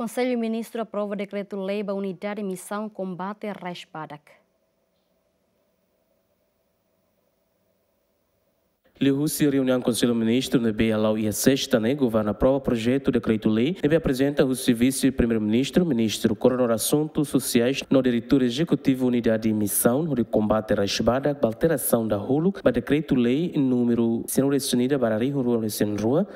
Conselho Ministro aprova decreto-lei da Unidade de Missão Combate a Badak. Lihusi reunião Conselho Ministro na BLAU e a sexta, né, governo aprova projeto de decreto-lei, nebe apresenta o vice-primeiro-ministro, ministro Coronel Assuntos Sociais, no diretor executivo Unidade de Missão de Combate à Rachbada, alteração da Hulu, para decreto-lei número Senhor Unida Barari Rua Recém Rua,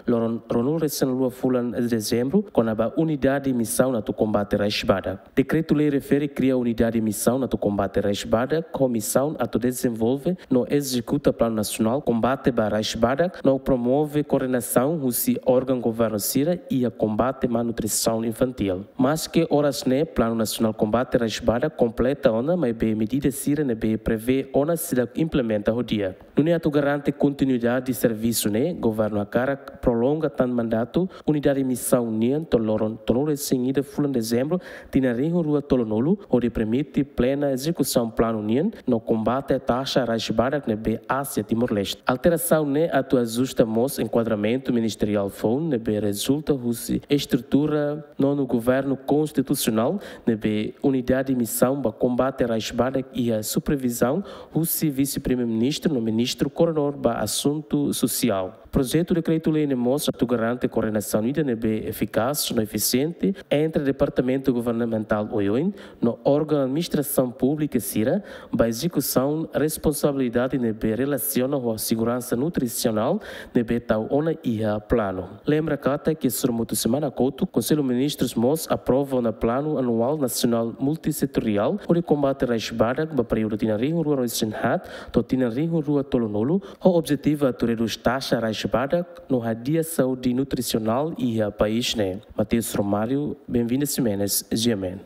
Ronul Recém Rua Fulan de dezembro, com a Unidade de Missão na combate à Rachbada. Decreto-lei refere cria Unidade de Missão na combate à Rachbada, comissão a desenvolve, no executa Plano Nacional Combate Baraj Badak não promove coordenação o órgão governo Sira e a combate à malnutrição infantil. Mas que horas ne Plano Nacional Combate Raj completa ona, mas bem medida Sira ne bem prevê ona se implementa o dia. Neto garante continuidade de serviço ne, governo Akara prolonga tan mandato, unidade de missão nian toloron tonore seguida fulan dezembro, tina rinho rua tolonolo, onde permite plena execução plano nian no combate à taxa Raj Badak ne bem Ásia Timor-Leste. Alteração alteração ne atua justa mos enquadramento ministerial fon nebe resulta husi estrutura no no governo constitucional nebe unidade de missão para combate a raisbada e a supervisão husi vice-primeiro-ministro no ministro coronel para assunto social projeto de decreto-lei mostra que garante coordenação nebe eficaz e eficiente entre o departamento governamental OIOIN no órgão de administração pública CIRA para execução responsabilidade nebe relaciona com a segurança nutricional de Betau Ona Iha Plano. Lembra Kata que surmutu semana couto, Conselho de Ministros MOS aprova o Plano Anual Nacional Multissetorial onde combate Raishbadak para período ringu rua Roisenhat, to tina ringu rua Tolonolo, o objetivo é reduzir taxa Raishbadak no Radia Saúde Nutricional e a país né. Mateus Romário, bem-vindo Simenes, Gemen.